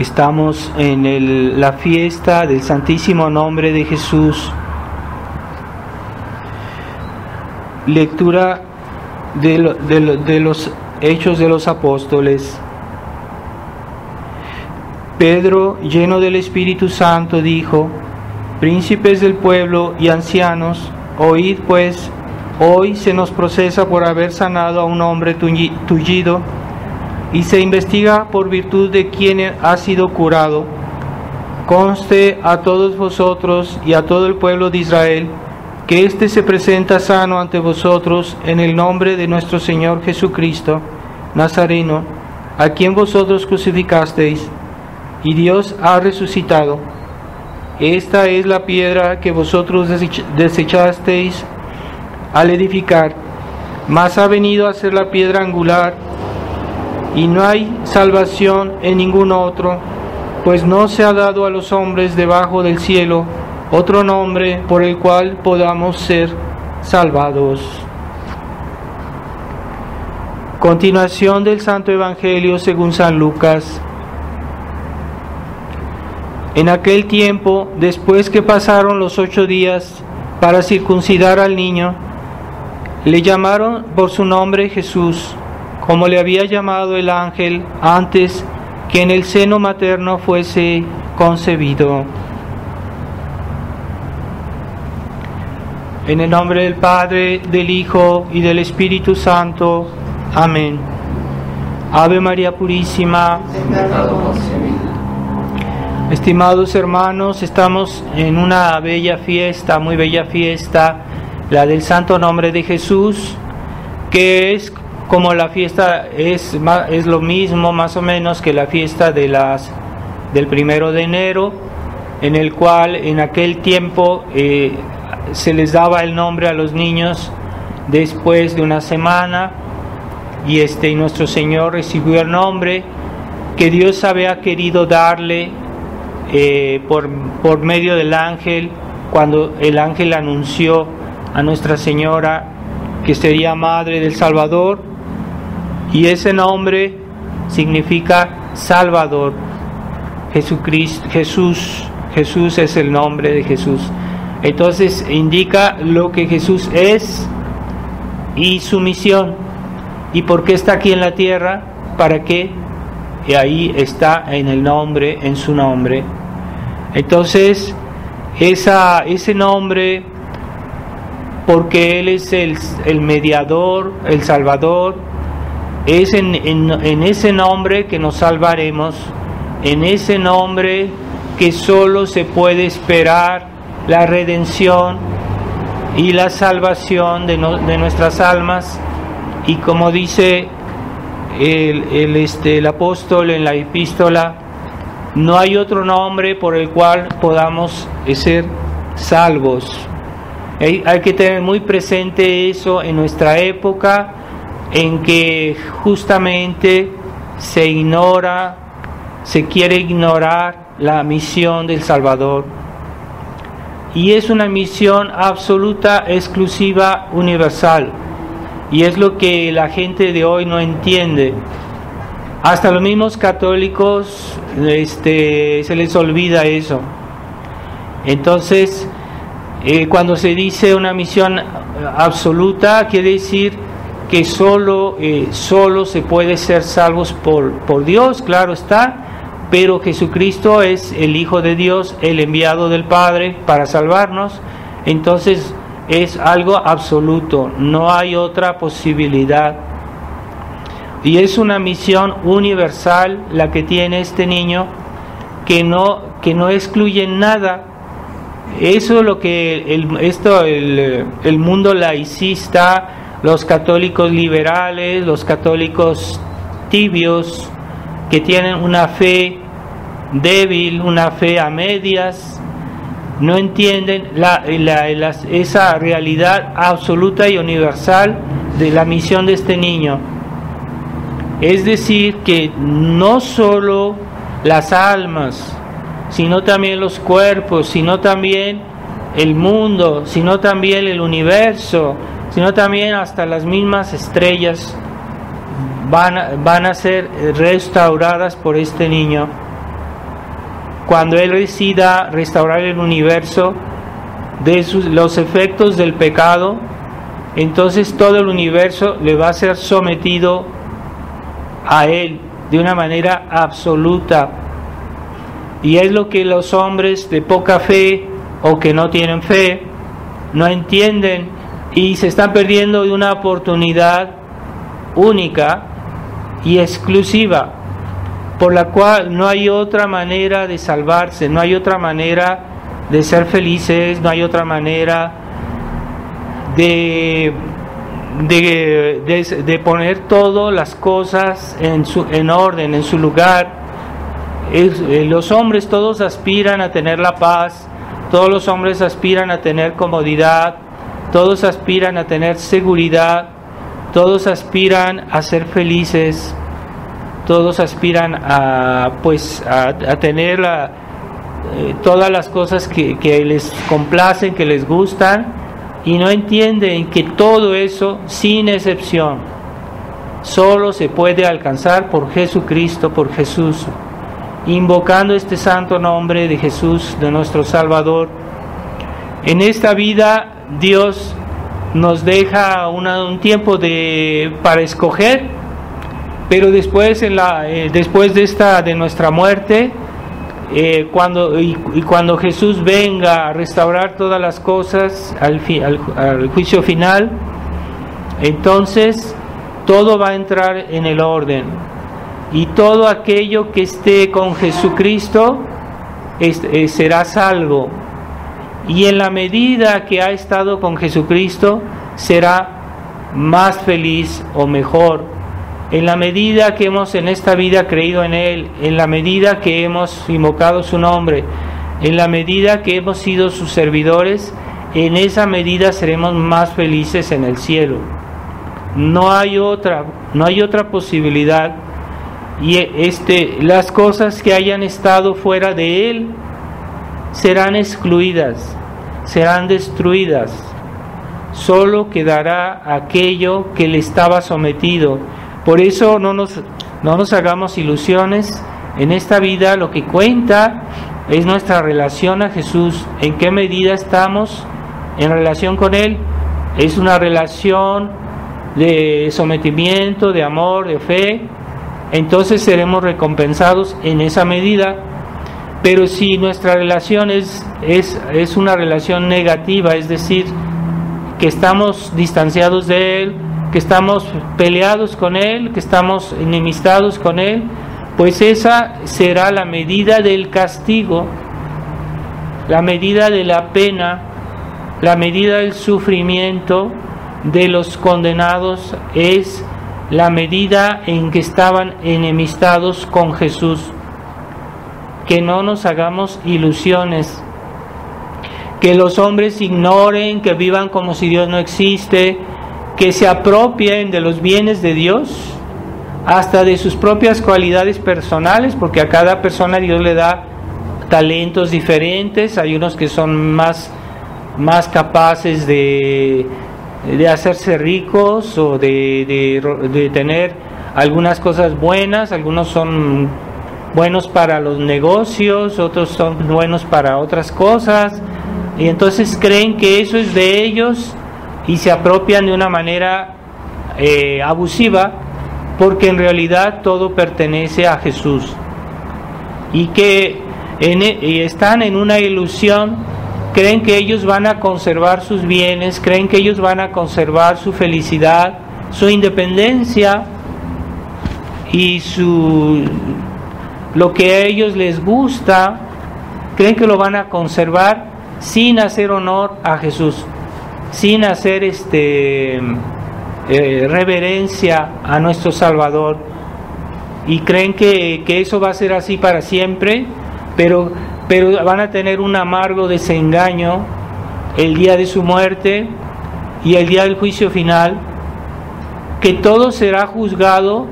Estamos en el- la fiesta del Santísimo Nombre de Jesús. Lectura de, de lo- de los Hechos de los Apóstoles. Pedro, lleno del Espíritu Santo, dijo, Príncipes del pueblo y ancianos, oíd pues, hoy se nos procesa por haber sanado a un hombre tullido y se investiga por virtud de quien ha sido curado. Conste a todos vosotros y a todo el pueblo de Israel que éste se presenta sano ante vosotros en el nombre de nuestro Señor Jesucristo, Nazareno, a quien vosotros crucificasteis, y Dios ha resucitado. Esta es la piedra que vosotros desech- desechasteis al edificar, mas ha venido a ser la piedra angular y no hay salvación en ningún otro, pues no se ha dado a los hombres debajo del cielo otro nombre por el cual podamos ser salvados. Continuación del Santo Evangelio según San Lucas. En aquel tiempo, después que pasaron los ocho días para circuncidar al niño, le llamaron por su nombre Jesús, como le había llamado el ángel antes que en el seno materno fuese concebido. En el nombre del Padre, del Hijo y del Espíritu Santo. Amén. Ave María Purísima. Estimados hermanos, estamos en una bella fiesta, muy bella fiesta, la del Santo Nombre de Jesús, que es como la fiesta es, es lo mismo más o menos que la fiesta de las del primero de enero, en el cual en aquel tiempo eh, se les daba el nombre a los niños después de una semana y este y nuestro Señor recibió el nombre que Dios había querido darle eh, por, por medio del ángel, cuando el ángel anunció a Nuestra Señora que sería Madre del Salvador, y ese nombre significa Salvador. Jesucristo, Jesús, Jesús es el nombre de Jesús. Entonces indica lo que Jesús es y su misión. ¿Y por qué está aquí en la tierra? ¿Para qué? Y ahí está en el nombre, en su nombre. Entonces, ese nombre, porque Él es el, el mediador, el salvador, es en, en- ese nombre que nos salvaremos, en ese nombre que solo se puede esperar la redención y la salvación de, no- de nuestras almas. Y como dice el, el, este, el apóstol en la epístola, no hay otro nombre por el cual podamos eh, ser salvos. Hay, hay que tener muy presente eso en nuestra época en que justamente se ignora, se quiere ignorar la misión del Salvador. Y es una misión absoluta, exclusiva, universal. Y es lo que la gente de hoy no entiende. Hasta los mismos católicos este, se les olvida eso. Entonces, eh, cuando se dice una misión absoluta, quiere decir que solo, eh, solo se puede ser salvos por, por Dios, claro está, pero Jesucristo es el Hijo de Dios, el enviado del Padre para salvarnos. Entonces es algo absoluto, no hay otra posibilidad. Y es una misión universal la que tiene este niño que no, que no excluye nada. Eso es lo que el, esto, el, el mundo laicista, los católicos liberales, los católicos tibios, que tienen una fe débil, una fe a medias, no entienden la, esa realidad absoluta y universal de la misión de este niño. Es decir, que no solo las almas, sino también los cuerpos, sino también el mundo, sino también el universo, sino también hasta las mismas estrellas van a, van a ser restauradas por este niño. cuando Él decida restaurar el universo de los efectos del pecado, entonces todo el universo le va a ser sometido a Él de una manera absoluta. Y es lo que los hombres de poca fe o que no tienen fe no entienden y se están perdiendo de una oportunidad única y exclusiva por la cual no hay otra manera de salvarse, no hay otra manera de ser felices, no hay otra manera de, de, poner todas las cosas en, su, en orden, en su lugar. Eh, los hombres todos aspiran a tener la paz, todos los hombres aspiran a tener comodidad, todos aspiran a tener seguridad, todos aspiran a ser felices, todos aspiran a pues a, tener eh, todas las cosas que, que les complacen, que les gustan, y no entienden que todo eso, sin excepción, solo se puede alcanzar por Jesucristo, por Jesús, invocando este santo nombre de Jesús, de nuestro Salvador. En esta vida Dios nos deja un tiempo de, para escoger, pero después, en la, eh, después de, esta, de nuestra muerte, eh, cuando, y, cuando Jesús venga a restaurar todas las cosas al, al, juicio final, entonces todo va a entrar en el orden. Y todo aquello que esté con Jesucristo eh, será salvo. Y en la medida que ha estado con Jesucristo, será más feliz o mejor en la medida que hemos en esta vida creído en Él, en la medida que hemos invocado su nombre, en la medida que hemos sido sus servidores, en esa medida seremos más felices en el cielo. No hay otra, no hay otra posibilidad. Y este, las cosas que hayan estado fuera de Él serán excluidas, serán destruidas. Solo quedará aquello que le estaba sometido por eso no nos, no nos hagamos ilusiones. En esta vida lo que cuenta es nuestra relación a Jesús. ¿En qué medida estamos en relación con Él? Es una relación de sometimiento, de amor, de fe. Entonces seremos recompensados en esa medida. Pero si nuestra relación es, es, es una relación negativa, es decir, que estamos distanciados de Él, que estamos peleados con Él, que estamos enemistados con Él, pues esa será la medida del castigo, la medida de la pena, la medida del sufrimiento de los condenados es la medida en que estaban enemistados con Jesús. Que no nos hagamos ilusiones, que los hombres ignoren, que vivan como si Dios no existe, que se apropien de los bienes de Dios, hasta de sus propias cualidades personales, porque a cada persona Dios le da talentos diferentes, hay unos que son más, más capaces de, de hacerse ricos o de, de tener algunas cosas buenas, algunos son buenos para los negocios, otros son buenos para otras cosas, y entonces creen que eso es de ellos y se apropian de una manera eh, abusiva porque en realidad todo pertenece a Jesús. Y que e, están en una ilusión, creen que ellos van a conservar sus bienes, creen que ellos van a conservar su felicidad, su independencia y su lo que a ellos les gusta, creen que lo van a conservar sin hacer honor a Jesús sin hacer este eh, reverencia a nuestro Salvador. Y creen que, eso va a ser así para siempre, pero, pero van a tener un amargo desengaño el día de su muerte y el día del juicio final, que todo será juzgado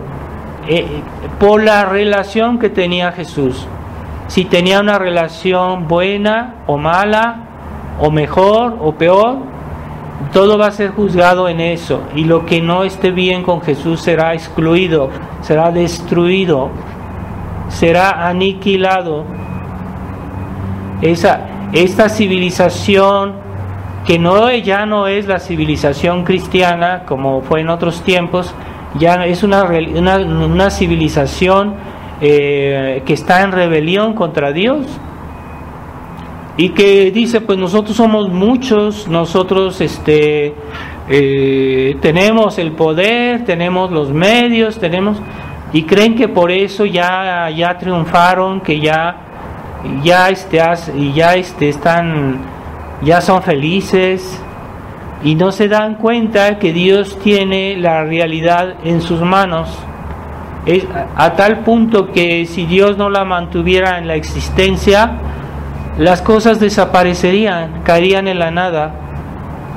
eh, por la relación que tenía Jesús. Si tenía una relación buena o mala, o mejor o peor, todo va a ser juzgado en eso y lo que no esté bien con Jesús será excluido, será destruido, será aniquilado. esa, esta civilización que no, ya no es la civilización cristiana como fue en otros tiempos, ya es una, una, civilización eh, que está en rebelión contra Dios y que dice pues nosotros somos muchos, nosotros este, eh, tenemos el poder, tenemos los medios, tenemos y creen que por eso ya, ya triunfaron, que ya, ya, este, ya este, están, ya son felices y no se dan cuenta que Dios tiene la realidad en sus manos. Es a tal punto que si Dios no la mantuviera en la existencia, las cosas desaparecerían, caerían en la nada.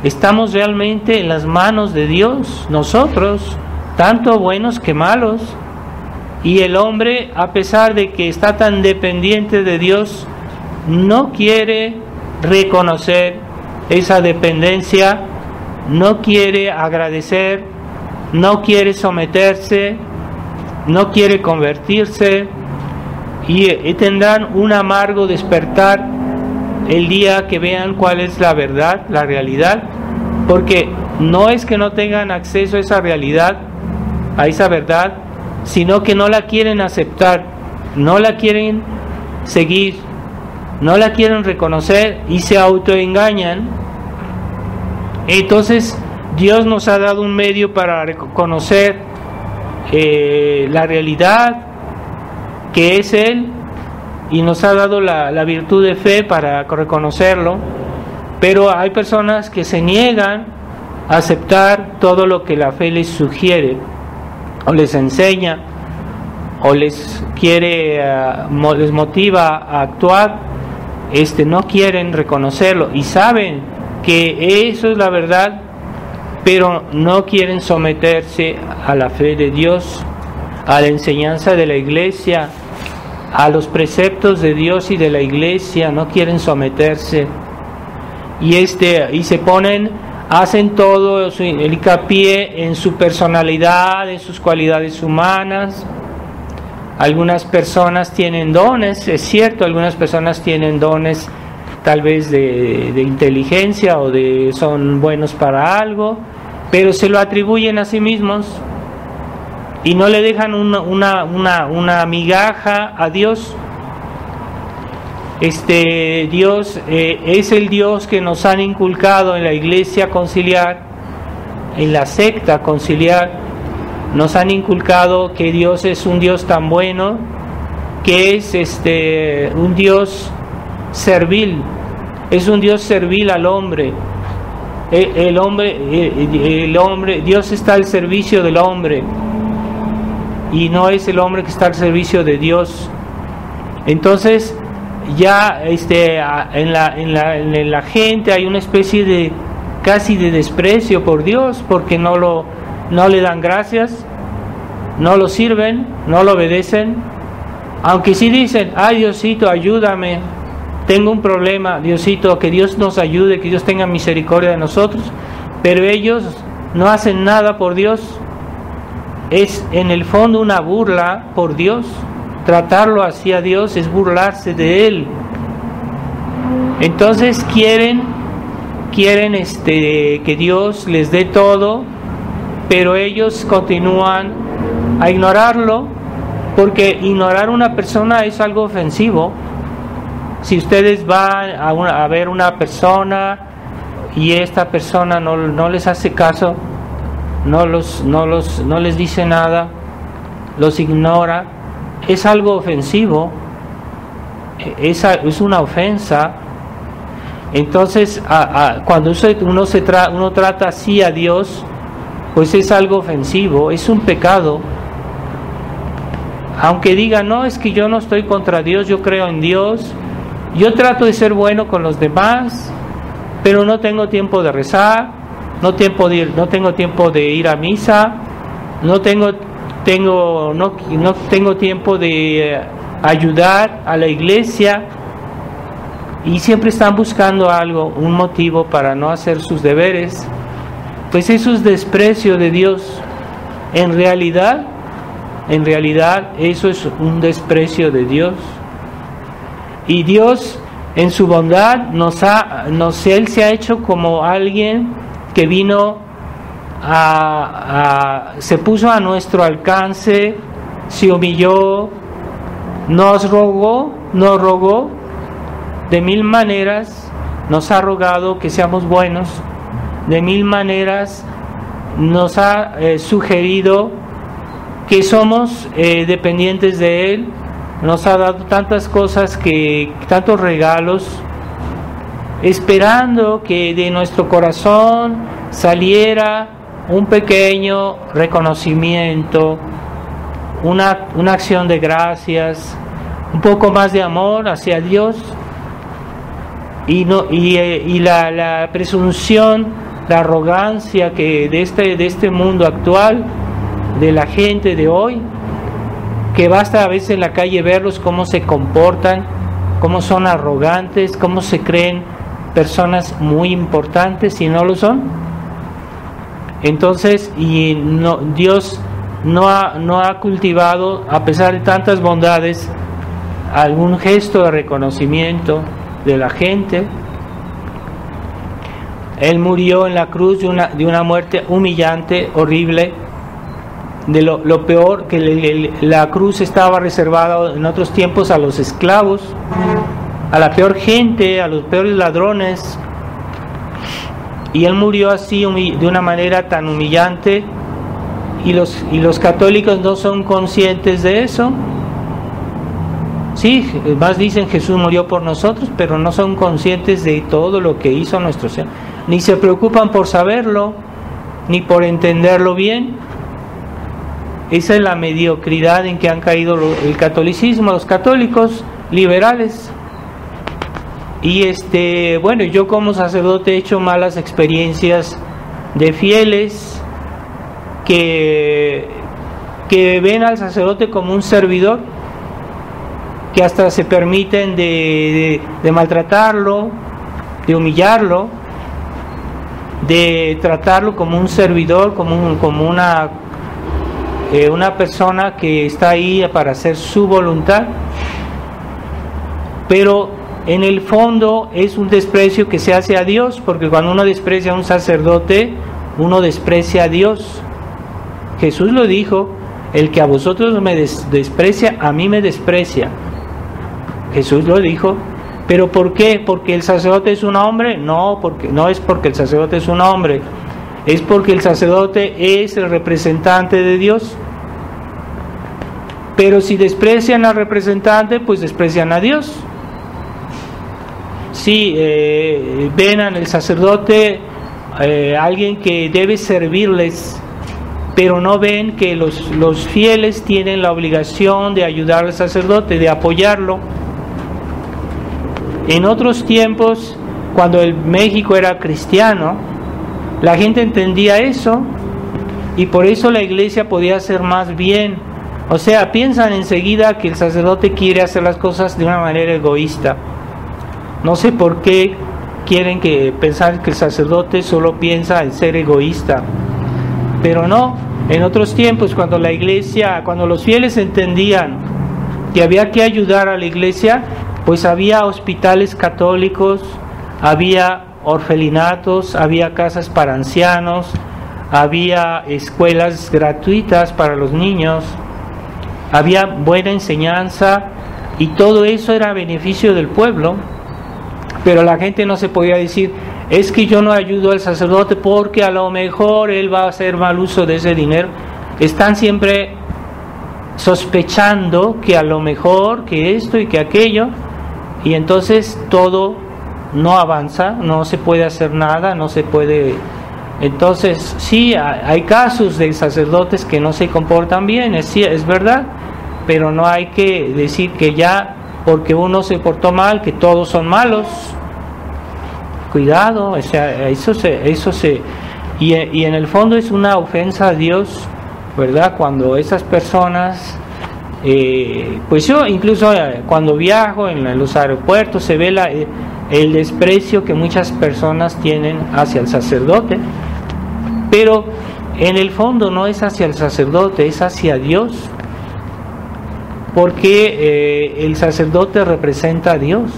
Estamos realmente en las manos de Dios, nosotros, tanto buenos que malos. Y el hombre, a pesar de que está tan dependiente de Dios, no quiere reconocer esa dependencia, no quiere agradecer, no quiere someterse, no quiere convertirse y, tendrán un amargo despertar el día que vean cuál es la verdad, la realidad, porque no es que no tengan acceso a esa realidad, a esa verdad, sino que no la quieren aceptar, no la quieren seguir, no la quieren reconocer y se autoengañan. Entonces Dios nos ha dado un medio para reconocer eh, la realidad que es Él y nos ha dado la, virtud de fe para reconocerlo, pero hay personas que se niegan a aceptar todo lo que la fe les sugiere o les enseña o les quiere eh, les motiva a actuar. Este no quieren reconocerlo y saben que eso es la verdad pero no quieren someterse a la fe de Dios a la enseñanza de la iglesia a los preceptos de Dios y de la iglesia no quieren someterse y este y se ponen hacen todo el hincapié en su personalidad, en sus cualidades humanas. Algunas personas tienen dones, es cierto, algunas personas tienen dones tal vez de, inteligencia o de son buenos para algo, pero se lo atribuyen a sí mismos y no le dejan una, una, una, migaja a Dios. Este Dios eh, es el Dios que nos han inculcado en la iglesia conciliar, en la secta conciliar, nos han inculcado que Dios es un Dios tan bueno, que es este un Dios servil, es un Dios servil al hombre. E, el hombre, el hombre, Dios está al servicio del hombre y no es el hombre que está al servicio de Dios. Entonces, ya este, en, la, en, la, en la gente hay una especie de casi de desprecio por Dios porque no, lo, no le dan gracias, no lo sirven, no lo obedecen. Aunque sí dicen, ay Diosito, ayúdame, tengo un problema, Diosito, que Dios nos ayude, que Dios tenga misericordia de nosotros, pero ellos no hacen nada por Dios, es en el fondo una burla por Dios. Tratarlo así a Dios es burlarse de Él. Entonces quieren, quieren este, que Dios les dé todo, pero ellos continúan a ignorarlo, porque ignorar a una persona es algo ofensivo. Si ustedes van a, ver una persona y esta persona no, les hace caso, no, les dice nada, los ignora, es algo ofensivo, es, es una ofensa. Entonces, cuando uno, se uno trata así a Dios, pues es algo ofensivo, es un pecado. Aunque diga, no, es que yo no estoy contra Dios, yo creo en Dios, yo trato de ser bueno con los demás, pero no tengo tiempo de rezar, no, tiempo de no tengo tiempo de ir a misa, no tengo, tengo, no, no tengo tiempo de eh, ayudar a la iglesia y siempre están buscando algo, un motivo para no hacer sus deberes, pues eso es desprecio de Dios. En realidad, en realidad eso es un desprecio de Dios. Y Dios en su bondad nos ha, nos, Él se ha hecho como alguien que vino a, se puso a nuestro alcance, se humilló, nos rogó, nos rogó de mil maneras, nos ha rogado que seamos buenos, de mil maneras nos ha eh, sugerido que somos eh, dependientes de Él, nos ha dado tantas cosas que, tantos regalos, esperando que de nuestro corazón saliera un pequeño reconocimiento, una, una acción de gracias, un poco más de amor hacia Dios. Y, no, y, eh, la, la, presunción, la arrogancia que de este, de este mundo actual, de la gente de hoy, que basta a veces en la calle verlos cómo se comportan, cómo son arrogantes, cómo se creen personas muy importantes y no lo son. Entonces, y no, Dios no ha, no ha cultivado, a pesar de tantas bondades, algún gesto de reconocimiento de la gente. Él murió en la cruz de una, de una muerte humillante, horrible, de lo, peor, que la cruz estaba reservada en otros tiempos a los esclavos, a la peor gente, a los peores ladrones. Y él murió así de una manera tan humillante y los, y los católicos no son conscientes de eso. Sí, más dicen Jesús murió por nosotros, pero no son conscientes de todo lo que hizo nuestro Señor. Ni se preocupan por saberlo, ni por entenderlo bien. Esa es la mediocridad en que han caído el catolicismo, los católicos liberales. Y este, bueno, yo como sacerdote he hecho malas experiencias de fieles que, que ven al sacerdote como un servidor, que hasta se permiten de, de maltratarlo, de humillarlo, de tratarlo como un servidor, como, un, como una eh, una persona que está ahí para hacer su voluntad, pero en el fondo es un desprecio que se hace a Dios, porque cuando uno desprecia a un sacerdote, uno desprecia a Dios. Jesús lo dijo, el que a vosotros me desprecia, a mí me desprecia. Jesús lo dijo, pero ¿por qué? ¿Porque el sacerdote es un hombre? No, porque no es porque el sacerdote es un hombre es porque el sacerdote es el representante de Dios. Pero si desprecian al representante, pues desprecian a Dios. Si eh, ven al sacerdote eh, alguien que debe servirles, pero no ven que los, los fieles tienen la obligación de ayudar al sacerdote, de apoyarlo. En otros tiempos, cuando el México era cristiano, la gente entendía eso y por eso la iglesia podía hacer más bien. O sea, piensan enseguida que el sacerdote quiere hacer las cosas de una manera egoísta. No sé por qué quieren que pensar que el sacerdote solo piensa en ser egoísta. Pero no, en otros tiempos cuando la iglesia, cuando los fieles entendían que había que ayudar a la iglesia, pues había hospitales católicos, había orfelinatos, había casas para ancianos, había escuelas gratuitas para los niños, había buena enseñanza y todo eso era beneficio del pueblo, pero la gente no se podía decir, es que yo no ayudo al sacerdote porque a lo mejor él va a hacer mal uso de ese dinero. Están siempre sospechando que a lo mejor que esto y que aquello, y entonces todo no avanza, no se puede hacer nada, no se puede... Entonces, sí, hay casos de sacerdotes que no se comportan bien, es, es verdad, pero no hay que decir que ya porque uno se portó mal, que todos son malos. Cuidado, o sea, eso se... Eso se y, y en el fondo es una ofensa a Dios, ¿verdad? Cuando esas personas eh, pues yo incluso eh, cuando viajo en los aeropuertos se ve la, el desprecio que muchas personas tienen hacia el sacerdote, pero en el fondo no es hacia el sacerdote, es hacia Dios, porque el sacerdote representa a Dios.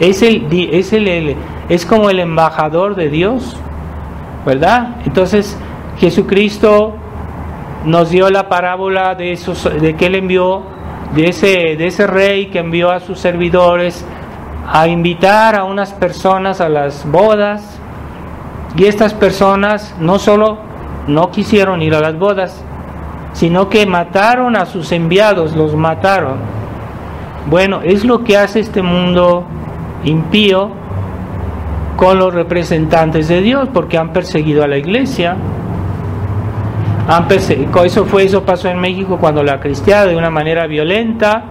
Es, el, es, el, es como el embajador de Dios, ¿verdad? Entonces Jesucristo nos dio la parábola de, esos, de que Él envió, de ese, de ese rey que envió a sus servidores a invitar a unas personas a las bodas y estas personas no solo no quisieron ir a las bodas, sino que mataron a sus enviados, los mataron. Bueno, es lo que hace este mundo impío con los representantes de Dios, porque han perseguido a la iglesia. Han eso fue, eso pasó en México cuando la cristiana de una manera violenta,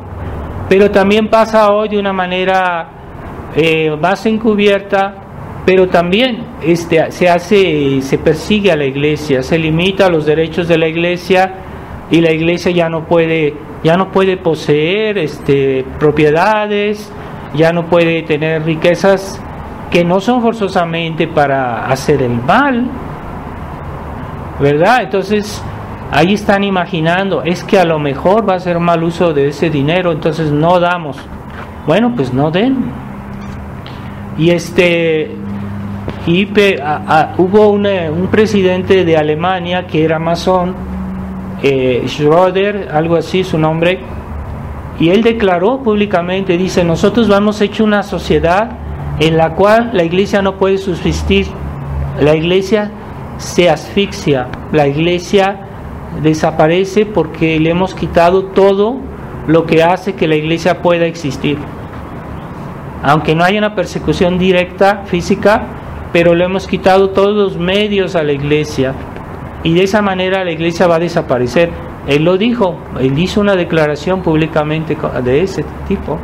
pero también pasa hoy de una manera eh, más encubierta pero también este, se hace, se persigue a la iglesia, se limita a los derechos de la iglesia y la iglesia ya no puede, ya no puede poseer este, propiedades, ya no puede tener riquezas que no son forzosamente para hacer el mal, ¿verdad? Entonces ahí están imaginando, es que a lo mejor va a ser mal uso de ese dinero, entonces no damos. Bueno, pues no den. Y este y hubo un presidente de Alemania que era masón, eh, Schröder, algo así su nombre, y él declaró públicamente, dice, nosotros hemos hecho una sociedad en la cual la iglesia no puede subsistir, la iglesia se asfixia, la iglesia desaparece porque le hemos quitado todo lo que hace que la iglesia pueda existir. Aunque no haya una persecución directa, física, pero le hemos quitado todos los medios a la iglesia y de esa manera la iglesia va a desaparecer. Él lo dijo, él hizo una declaración públicamente de ese tipo.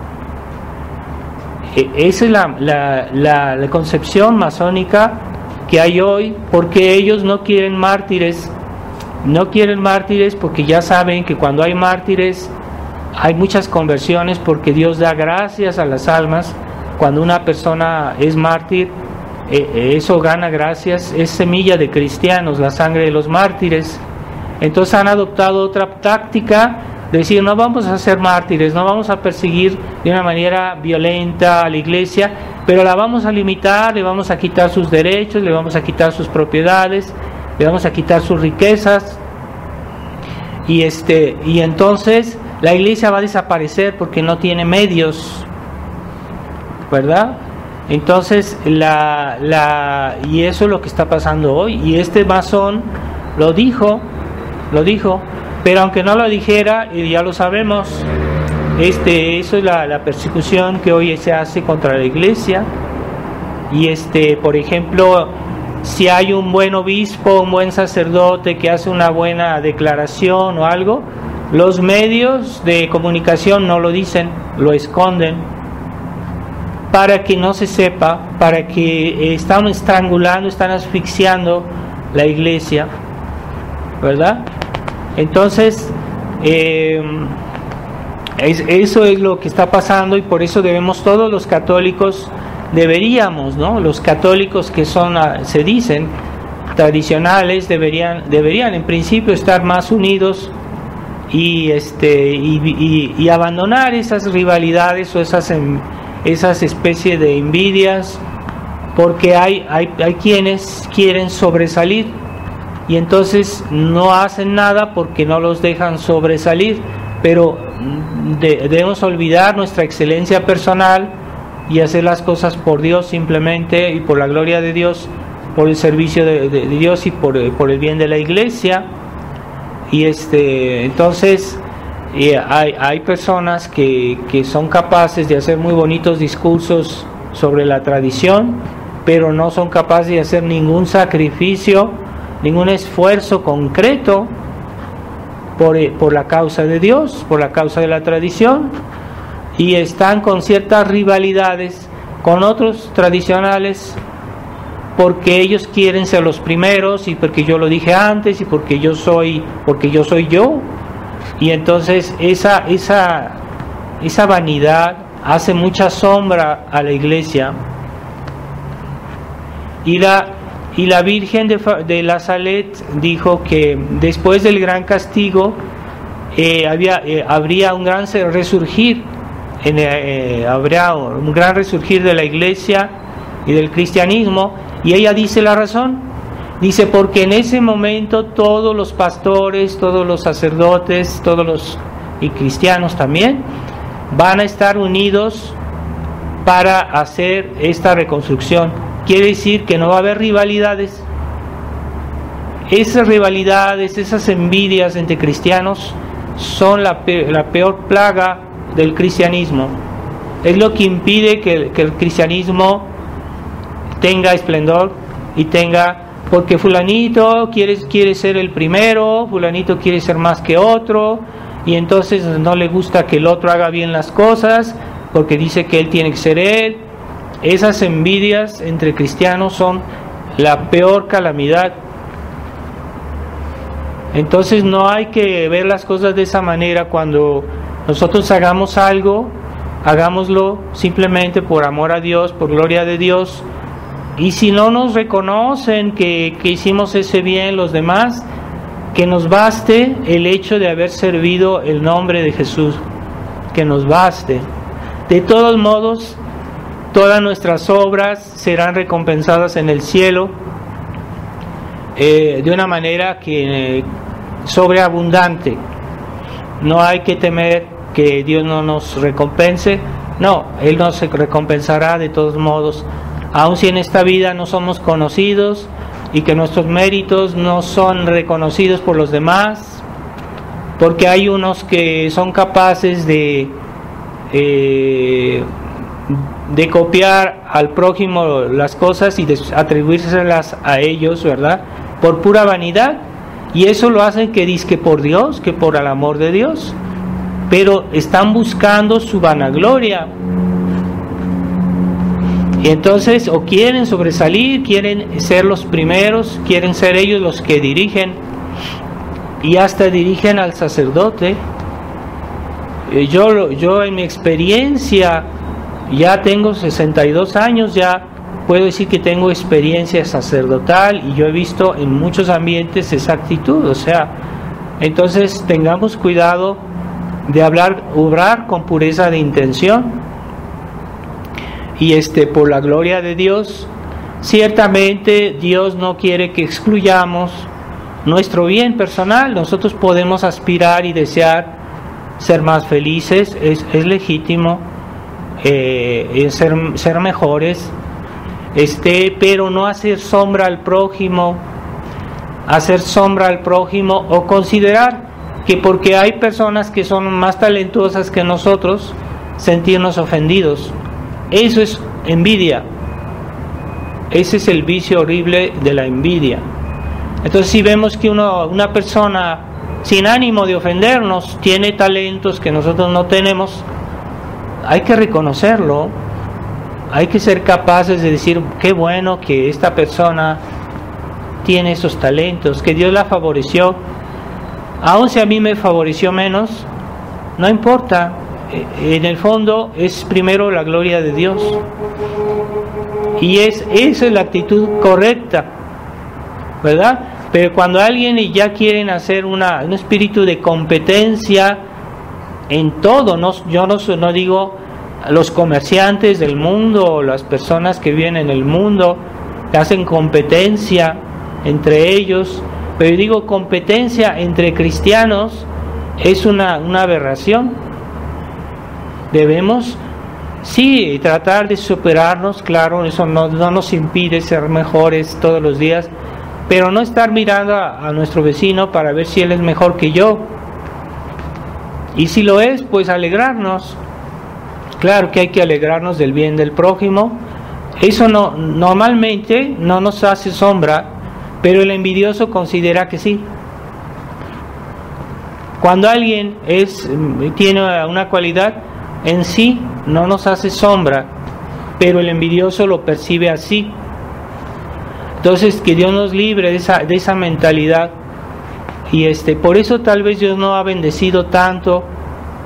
E, esa es la, la, concepción masónica que hay hoy, porque ellos no quieren mártires, no quieren mártires porque ya saben que cuando hay mártires hay muchas conversiones porque Dios da gracias a las almas. Cuando una persona es mártir, eso gana gracias, es semilla de cristianos, la sangre de los mártires. Entonces han adoptado otra táctica de decir, no vamos a ser mártires, no vamos a perseguir de una manera violenta a la iglesia, pero la vamos a limitar, le vamos a quitar sus derechos, le vamos a quitar sus propiedades, le vamos a quitar sus riquezas. Y, este, y entonces la iglesia va a desaparecer porque no tiene medios, ¿verdad? Entonces, la, la, y eso es lo que está pasando hoy. Y este masón lo dijo, lo dijo, pero aunque no lo dijera, y ya lo sabemos, este, eso es la, la, persecución que hoy se hace contra la iglesia. Y este, por ejemplo, si hay un buen obispo, un buen sacerdote que hace una buena declaración o algo, los medios de comunicación no lo dicen, lo esconden para que no se sepa, para que eh, están estrangulando, están asfixiando la iglesia, ¿verdad? Entonces, eh, eso es lo que está pasando y por eso debemos todos los católicos, deberíamos, ¿no? Los católicos que son, ah, se dicen, tradicionales, deberían, deberían en principio estar más unidos y, este, y abandonar esas rivalidades o esas em, esas especies de envidias, porque hay, hay, hay quienes quieren sobresalir y entonces no hacen nada porque no los dejan sobresalir, pero debemos olvidar nuestra excelencia personal y hacer las cosas por Dios simplemente y por la gloria de Dios, por el servicio de, Dios y por, por, el bien de la iglesia. Y este, entonces hay, hay personas que, que son capaces de hacer muy bonitos discursos sobre la tradición, pero no son capaces de hacer ningún sacrificio, ningún esfuerzo concreto por, eh, por, la causa de Dios, por la causa de la tradición, y están con ciertas rivalidades con otros tradicionales porque ellos quieren ser los primeros y porque yo lo dije antes y porque yo soy porque yo soy yo y entonces esa, esa, esa vanidad hace mucha sombra a la iglesia. Y la, y la Virgen de, de la Salet dijo que después del gran castigo eh, había, eh, habría un gran resurgir eh, un gran resurgir de la iglesia y del cristianismo. Y ella dice la razón. Dice, porque en ese momento todos los pastores, todos los sacerdotes, todos los y cristianos también, van a estar unidos para hacer esta reconstrucción. Quiere decir que no va a haber rivalidades. Esas rivalidades, esas envidias entre cristianos son la peor, plaga del cristianismo. Es lo que impide que, el cristianismo tenga esplendor y tenga, porque fulanito quiere, quiere ser el primero, fulanito quiere ser más que otro, y entonces no le gusta que el otro haga bien las cosas, porque dice que él tiene que ser él. Esas envidias entre cristianos son la peor calamidad. Entonces no hay que ver las cosas de esa manera cuando nosotros hagamos algo, hagámoslo simplemente por amor a Dios, por gloria de Dios. Y si no nos reconocen que, hicimos ese bien los demás, que nos baste el hecho de haber servido el nombre de Jesús, que nos baste. De todos modos, todas nuestras obras serán recompensadas en el cielo eh, de una manera que sobreabundante. No hay que temer que Dios no nos recompense. No, Él nos recompensará de todos modos. Aun si en esta vida no somos conocidos y que nuestros méritos no son reconocidos por los demás, porque hay unos que son capaces de, eh, de copiar al prójimo las cosas y atribuírselas a ellos, ¿verdad? Por pura vanidad. Y eso lo hacen que que por Dios, que por el amor de Dios pero están buscando su vanagloria. Y entonces o quieren sobresalir, quieren ser los primeros, quieren ser ellos los que dirigen y hasta dirigen al sacerdote. Eh, yo, yo en mi experiencia ya tengo 62 años, ya puedo decir que tengo experiencia sacerdotal y yo he visto en muchos ambientes esa actitud, o sea, entonces tengamos cuidado de hablar, obrar con pureza de intención. Y este, por la gloria de Dios, ciertamente Dios no quiere que excluyamos nuestro bien personal. Nosotros podemos aspirar y desear ser más felices, es, es legítimo eh, ser, ser mejores, este, pero no hacer sombra al prójimo, hacer sombra al prójimo o considerar que porque hay personas que son más talentosas que nosotros, sentirnos ofendidos. Eso es envidia. Ese es el vicio horrible de la envidia. Entonces si vemos que una persona sin ánimo de ofendernos tiene talentos que nosotros no tenemos, hay que reconocerlo. Hay que ser capaces de decir, qué bueno que esta persona tiene esos talentos, que Dios la favoreció aun si a mí me favoreció menos, no importa, en el fondo es primero la gloria de Dios. Y es, esa es la actitud correcta, ¿verdad? Pero cuando alguien ya quieren hacer una, un espíritu de competencia en todo, no, yo no, digo los comerciantes del mundo o las personas que viven en el mundo, que hacen competencia entre ellos, pero digo, competencia entre cristianos es una, aberración. Debemos, sí, tratar de superarnos, claro, eso no, nos impide ser mejores todos los días, pero no estar mirando a, a nuestro vecino para ver si él es mejor que yo. Y si lo es, pues alegrarnos. Claro que hay que alegrarnos del bien del prójimo. Eso no, normalmente no nos hace sombra pero el envidioso considera que sí. Cuando alguien es, tiene una cualidad, en sí no nos hace sombra, pero el envidioso lo percibe así. Entonces, que Dios nos libre de esa, de esa mentalidad. Y este, por eso tal vez Dios no ha bendecido tanto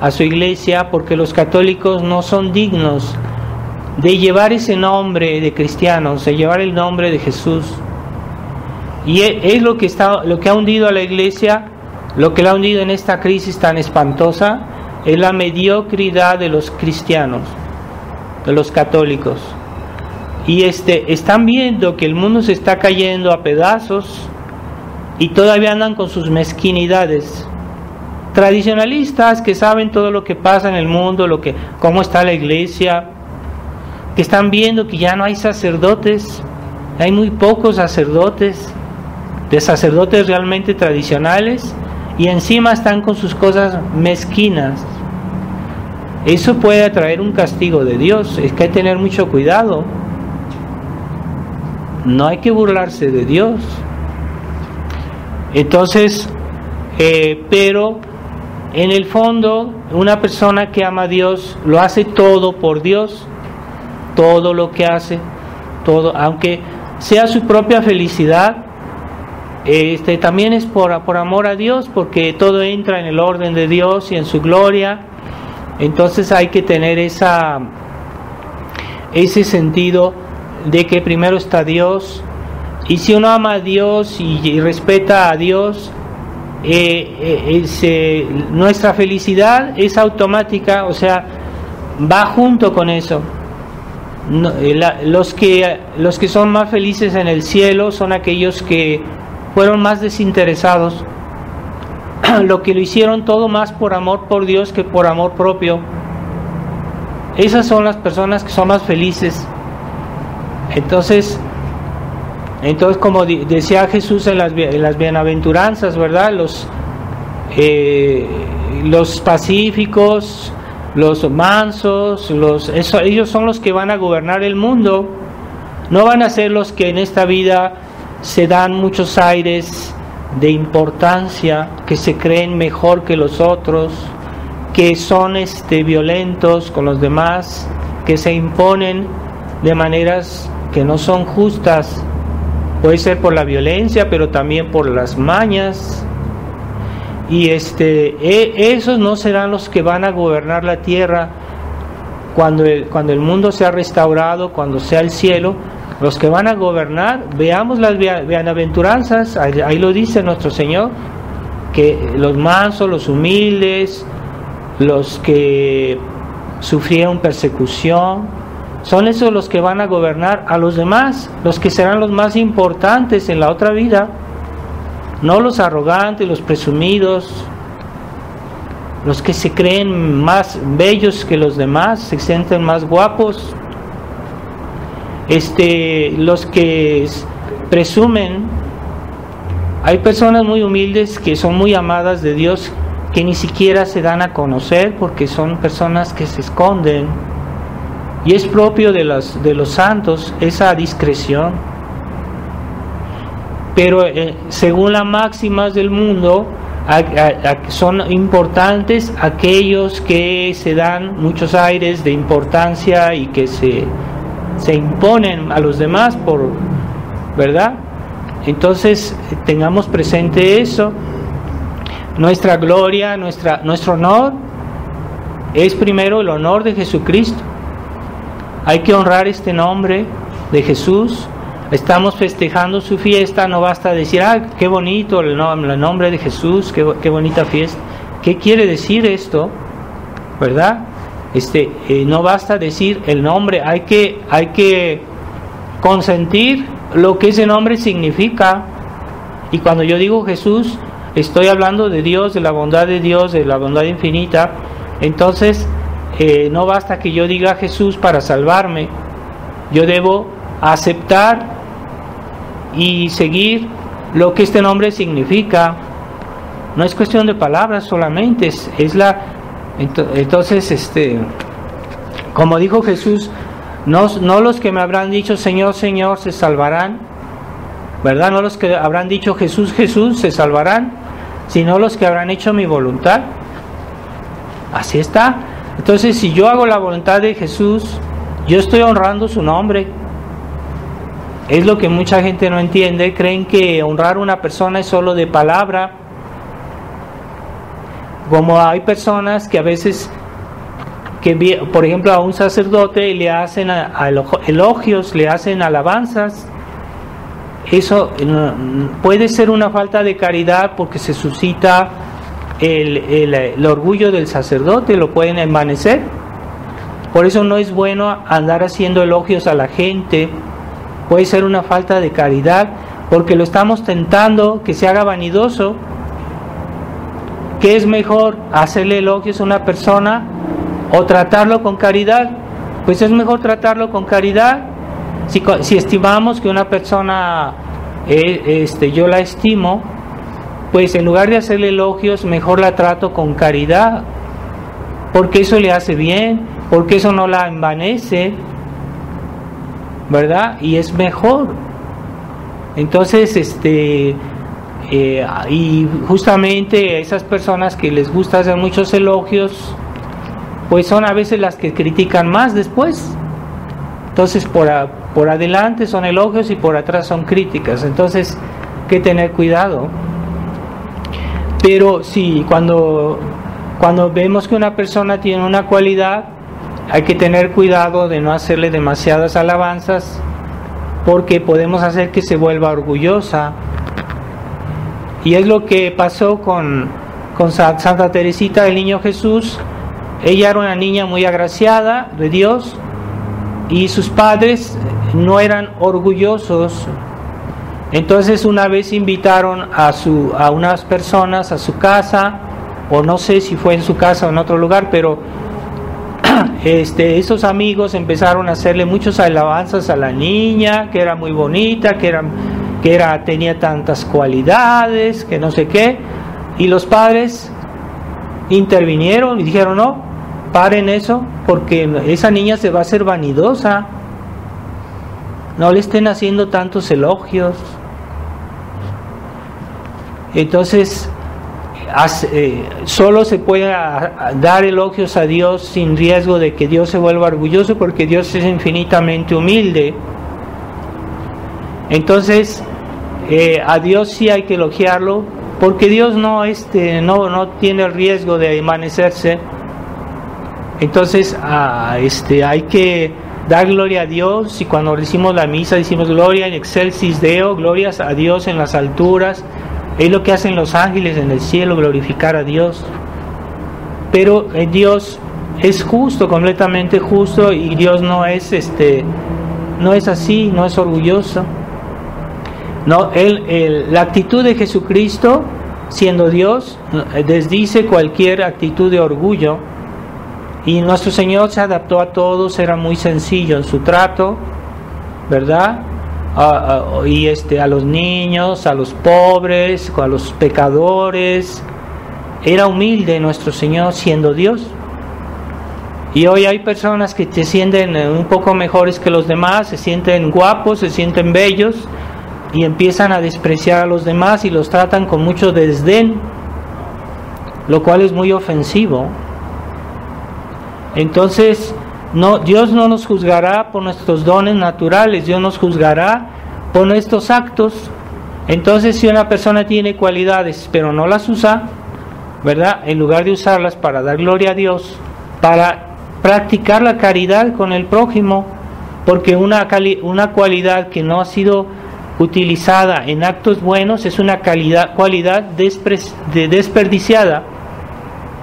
a su iglesia, porque los católicos no son dignos de llevar ese nombre de cristianos, de llevar el nombre de Jesús. Y e, es lo que, está, lo que ha hundido a la iglesia, lo que la ha hundido en esta crisis tan espantosa, es la mediocridad de los cristianos, de los católicos. Y este, están viendo que el mundo se está cayendo a pedazos y todavía andan con sus mezquinidades. Tradicionalistas que saben todo lo que pasa en el mundo, lo que, cómo está la iglesia, que están viendo que ya no hay sacerdotes, hay muy pocos sacerdotes, de sacerdotes realmente tradicionales, y encima están con sus cosas mezquinas. Eso puede atraer un castigo de Dios, es que hay que tener mucho cuidado. No hay que burlarse de Dios. Entonces, eh, pero en el fondo, una persona que ama a Dios lo hace todo por Dios, todo lo que hace, todo, aunque sea su propia felicidad, este, también es por, por amor a Dios, porque todo entra en el orden de Dios y en su gloria. Entonces hay que tener esa, ese sentido de que primero está Dios. Y si uno ama a Dios y, respeta a Dios, eh, eh, eh, nuestra felicidad es automática, o sea, va junto con eso. los, que, los que son más felices en el cielo son aquellos que fueron más desinteresados, lo que lo hicieron todo más por amor por Dios que por amor propio. Esas son las personas que son más felices. Entonces, entonces como decía Jesús en las, las bienaventuranzas, ¿verdad? Los, eh, los pacíficos, los mansos, los, ellos son los que van a gobernar el mundo. No van a ser los que en esta vida se dan muchos aires de importancia, que se creen mejor que los otros, que son este, violentos con los demás, que se imponen de maneras que no son justas. Puede ser por la violencia, pero también por las mañas. Y este, e, esos no serán los que van a gobernar la tierra cuando cuando el mundo sea restaurado, cuando sea el cielo, los que van a gobernar, veamos las bienaventuranzas, ahí, lo dice nuestro Señor, que los mansos, los humildes, los que sufrieron persecución, son esos los que van a gobernar. A los demás, los que serán los más importantes en la otra vida, no los arrogantes, los presumidos, los que se creen más bellos que los demás, se sienten más guapos, este, los que presumen, hay personas muy humildes que son muy amadas de Dios que ni siquiera se dan a conocer porque son personas que se esconden. Y es propio de los, de los santos esa discreción. Pero eh, según las máximas del mundo, son importantes aquellos que se dan muchos aires de importancia y que se se imponen a los demás por, ¿verdad? Entonces tengamos presente eso. Nuestra gloria, nuestra, nuestro honor es primero el honor de Jesucristo. Hay que honrar este nombre de Jesús. Estamos festejando su fiesta, no basta decir, ah, qué bonito el nombre, de Jesús, qué, qué bonita fiesta. ¿Qué quiere decir esto? ¿Verdad? Este, eh, no basta decir el nombre, hay que, hay que consentir lo que ese nombre significa. Y cuando yo digo Jesús, estoy hablando de Dios, de la bondad de Dios, de la bondad infinita. Entonces, eh, no basta que yo diga Jesús para salvarme. Yo debo aceptar y seguir lo que este nombre significa. No es cuestión de palabras solamente, es, es la entonces, este, como dijo Jesús, no, no los que me habrán dicho Señor, Señor se salvarán, ¿verdad? No los que habrán dicho Jesús, Jesús se salvarán, sino los que habrán hecho mi voluntad. Así está. Entonces, si yo hago la voluntad de Jesús, yo estoy honrando su nombre. Es lo que mucha gente no entiende. Creen que honrar a una persona es solo de palabra como hay personas que a veces, que por ejemplo a un sacerdote le hacen elogios, le hacen alabanzas, eso puede ser una falta de caridad porque se suscita el, el, orgullo del sacerdote, lo pueden envanecer. Por eso no es bueno andar haciendo elogios a la gente, puede ser una falta de caridad, porque lo estamos tentando que se haga vanidoso. ¿Qué es mejor? ¿Hacerle elogios a una persona o tratarlo con caridad? Pues es mejor tratarlo con caridad. Si, estimamos que una persona, eh, este, yo la estimo, pues en lugar de hacerle elogios, mejor la trato con caridad, porque eso le hace bien, porque eso no la envanece, ¿verdad? Y es mejor. Entonces, este, eh, y justamente esas personas que les gusta hacer muchos elogios, pues son a veces las que critican más después. Entonces, por, por adelante son elogios y por atrás son críticas. Entonces, hay que tener cuidado. Pero sí, cuando, cuando vemos que una persona tiene una cualidad, hay que tener cuidado de no hacerle demasiadas alabanzas porque podemos hacer que se vuelva orgullosa. Y es lo que pasó con, con Santa Teresita del Niño Jesús. Ella era una niña muy agraciada de Dios y sus padres no eran orgullosos entonces una vez invitaron a, su, a unas personas a su casa, o no sé si fue en su casa o en otro lugar, pero este, esos amigos empezaron a hacerle muchas alabanzas a la niña, que era muy bonita, que, era, que era, tenía tantas cualidades, que no sé qué, y los padres intervinieron y dijeron, no, paren eso, porque esa niña se va a hacer vanidosa, no le estén haciendo tantos elogios. Entonces, eh, solo se puede dar elogios a Dios sin riesgo de que Dios se vuelva orgulloso porque Dios es infinitamente humilde. Entonces, eh, a Dios sí hay que elogiarlo porque Dios no, este, no, no tiene el riesgo de amanecerse. Entonces, este, hay que dar gloria a Dios y cuando decimos la misa decimos gloria en excelsis Deo, glorias a Dios en las alturas es lo que hacen los ángeles en el cielo, glorificar a Dios. Pero eh, Dios es justo, completamente justo, y Dios no es este, no es así, no es orgulloso. No, él, la actitud de Jesucristo, siendo Dios, desdice cualquier actitud de orgullo. Y nuestro Señor se adaptó a todos, era muy sencillo en su trato, ¿verdad? y este, a los niños, a los pobres, a los pecadores. Era humilde nuestro Señor siendo Dios. Y hoy hay personas que se sienten eh, un poco mejores que los demás, se sienten guapos, se sienten bellos y empiezan a despreciar a los demás y los tratan con mucho desdén, lo cual es muy ofensivo. Entonces, no, Dios no nos juzgará por nuestros dones naturales, Dios nos juzgará por nuestros actos. Entonces, si una persona tiene cualidades pero no las usa, ¿verdad? En lugar de usarlas para dar gloria a Dios, para practicar la caridad con el prójimo, porque una, una cualidad que no ha sido utilizada en actos buenos es una calidad, cualidad desperdiciada.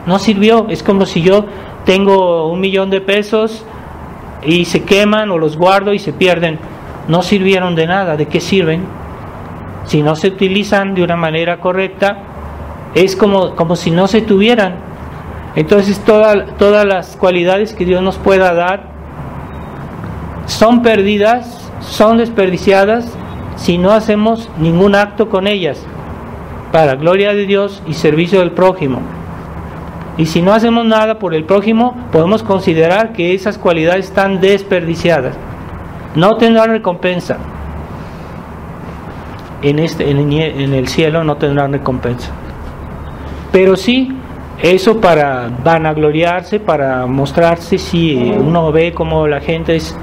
No sirvió, es como si yo tengo un millón de pesos y se queman o los guardo y se pierden. No sirvieron de nada. ¿De qué sirven? Si no se utilizan de una manera correcta, es como, como si no se tuvieran. Entonces todas las cualidades que Dios nos pueda dar son perdidas, son desperdiciadas si no hacemos ningún acto con ellas para gloria de Dios y servicio del prójimo. Y si no hacemos nada por el prójimo, podemos considerar que esas cualidades están desperdiciadas. No tendrán recompensa. En, este, en el cielo no tendrán recompensa. Pero sí, eso para vanagloriarse, para mostrarse si uno ve como la gente es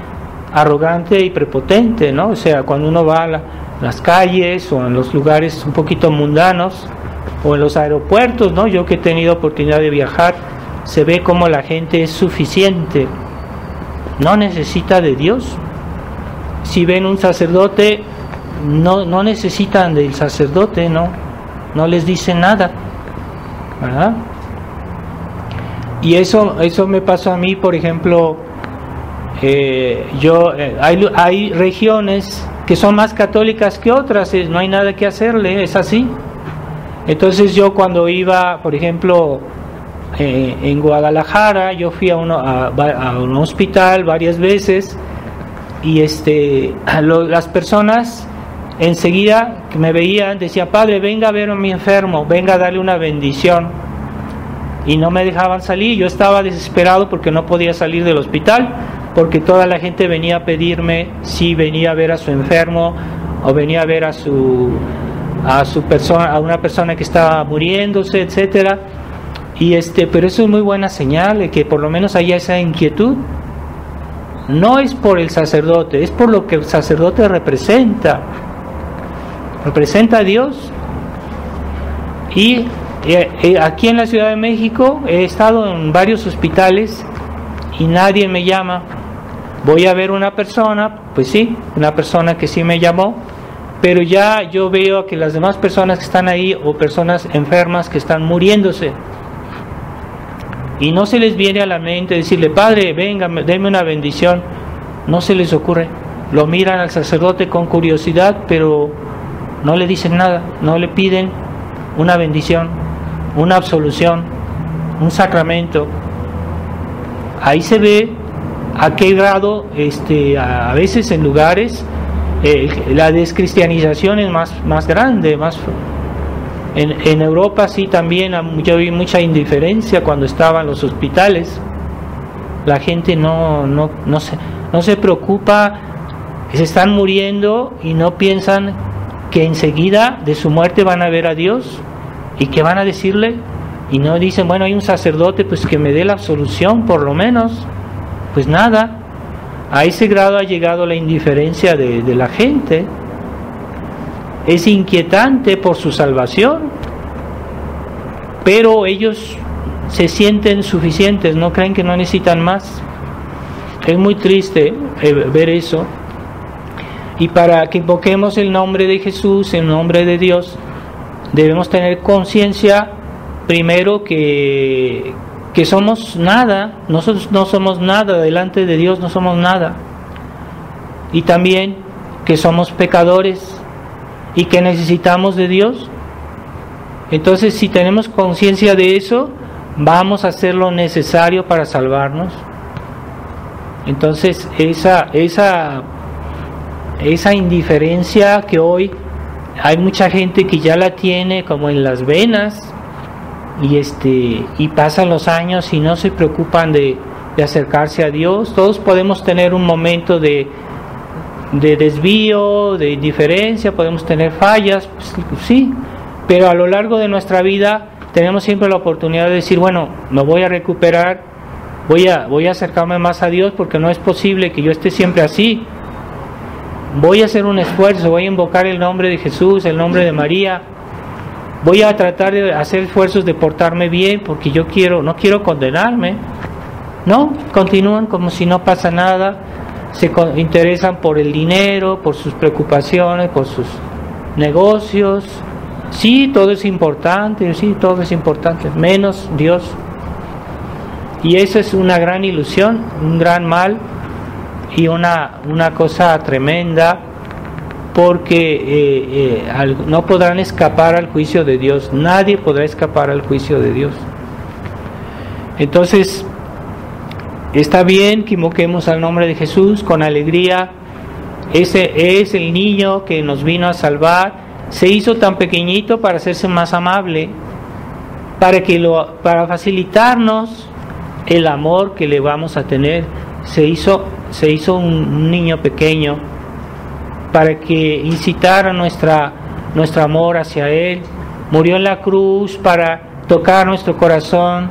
arrogante y prepotente, ¿no? O sea, cuando uno va a las calles o en los lugares un poquito mundanos, o en los aeropuertos, ¿no? Yo que he tenido oportunidad de viajar, se ve como la gente es suficiente, no necesita de Dios. Si ven un sacerdote, no, no necesitan del sacerdote, ¿no? No les dice nada. ¿verdad? Y eso, eso me pasó a mí, por ejemplo, yo, eh, hay, hay regiones que son más católicas que otras, no hay nada que hacerle, es así. Entonces yo cuando iba, por ejemplo, eh, en Guadalajara, yo fui a, uno, a, un hospital varias veces y este, las personas enseguida me veían decían, padre, venga a ver a mi enfermo, venga a darle una bendición. Y no me dejaban salir, yo estaba desesperado porque no podía salir del hospital, porque toda la gente venía a pedirme si venía a ver a su enfermo o venía a ver a su a su persona, a una persona que estaba muriéndose, etcétera. Y este, pero eso es muy buena señal que por lo menos haya esa inquietud. No es por el sacerdote, es por lo que el sacerdote representa. Representa a Dios. Y eh, eh, aquí en la Ciudad de México he estado en varios hospitales y nadie me llama. Voy a ver una persona, pues sí, una persona que sí me llamó, pero ya yo veo que las demás personas que están ahí o personas enfermas que están muriéndose y no se les viene a la mente decirle, Padre, venga, déme una bendición, no se les ocurre. Lo miran al sacerdote con curiosidad, pero no le dicen nada, no le piden una bendición, una absolución, un sacramento. Ahí se ve a qué grado, este, a veces en lugares, la descristianización es más, más grande, más en, en, Europa sí también yo vi mucha indiferencia cuando estaban los hospitales. La gente no, no, no, se, no se preocupa, se están muriendo y no piensan que enseguida de su muerte van a ver a Dios y que van a decirle y no dicen, bueno, hay un sacerdote, pues que me dé la absolución por lo menos. Pues nada, a ese grado ha llegado la indiferencia de, la gente es inquietante por su salvación, pero ellos se sienten suficientes, no creen que no necesitan más. Es muy triste eh, ver eso. Y para que invoquemos el nombre de Jesús, el nombre de Dios, debemos tener conciencia primero que, que somos nada, nosotros no somos nada, delante de Dios no somos nada. Y también que somos pecadores, y que necesitamos de Dios. Entonces, si tenemos conciencia de eso, vamos a hacer lo necesario para salvarnos. Entonces, esa, esa, esa indiferencia que hoy hay mucha gente que ya la tiene como en las venas y este y pasan los años y no se preocupan de, de acercarse a Dios. Todos podemos tener un momento de, de desvío, de indiferencia, podemos tener fallas, pues, sí, pero a lo largo de nuestra vida tenemos siempre la oportunidad de decir, bueno, me voy a recuperar, voy a, voy a acercarme más a Dios porque no es posible que yo esté siempre así. Voy a hacer un esfuerzo, voy a invocar el nombre de Jesús, el nombre de María. Voy a tratar de hacer esfuerzos de portarme bien porque yo quiero, no quiero condenarme. No, continúan como si no pasa nada se interesan por el dinero, por sus preocupaciones, por sus negocios. Sí, todo es importante, sí, todo es importante, menos Dios. Y eso es una gran ilusión, un gran mal y una, una cosa tremenda porque eh, eh, no podrán escapar al juicio de Dios, nadie podrá escapar al juicio de Dios. Entonces, Está bien que invoquemos al nombre de Jesús con alegría. Ese es el niño que nos vino a salvar. Se hizo tan pequeñito para hacerse más amable, para que lo, para facilitarnos el amor que le vamos a tener. Se hizo, se hizo un niño pequeño para que incitara nuestra, nuestro amor hacia Él. Murió en la cruz para tocar nuestro corazón,